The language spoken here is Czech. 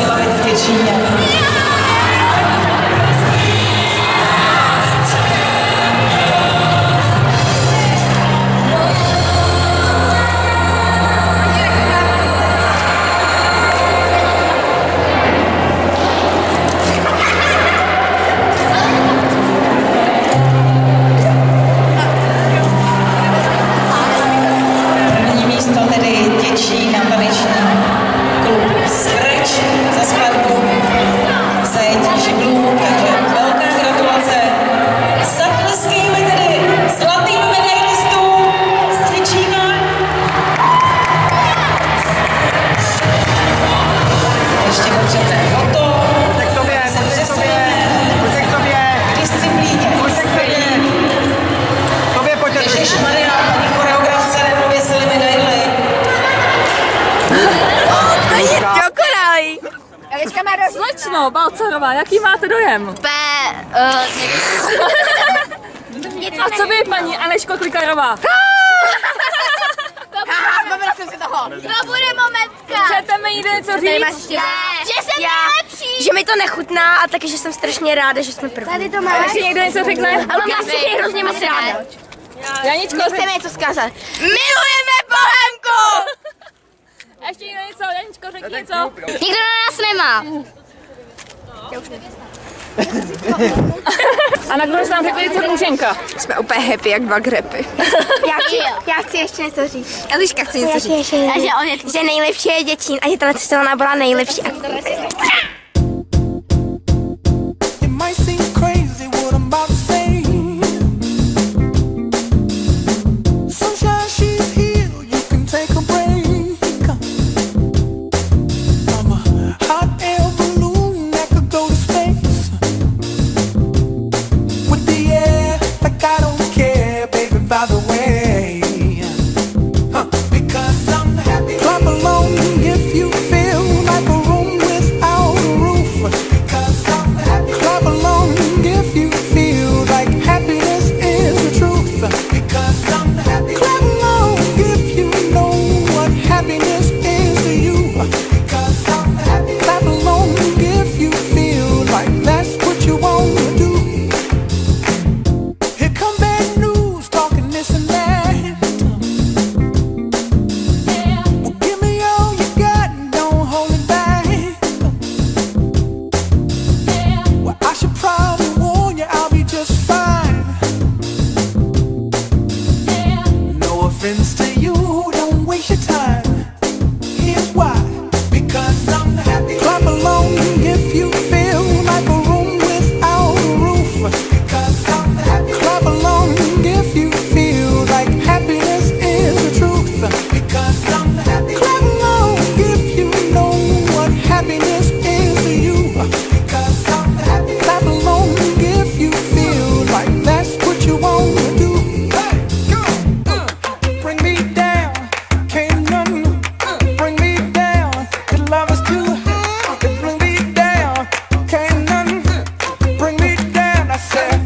極れつけ深夜 Balcarová, jaký máte dojem? P, uh, A co vy, paní Aleško Klikarová? Zbavila jsem si toho. To bude momentka. Chcete mi jít něco říct? Že jsem nejlepší. Že mi to nechutná a taky, že jsem strašně ráda, že jsme první. Tady to máš. ještě někdo něco řekne? Ale mám si hrozně moc ráda. Janičko, Chceme něco zkázat. Milujeme Bohemku! a ještě někdo něco? Janičko, řekni něco. Nikdo na nás nemá. A nakonec nám řekli něco Růženka. Jsme úplně happy jak dva grepy. Já chci, já chci ještě něco říct. Eliška chce něco říct. A že on je, že nejlepší je děčín a že tahle sezóna byla nejlepší. hacer.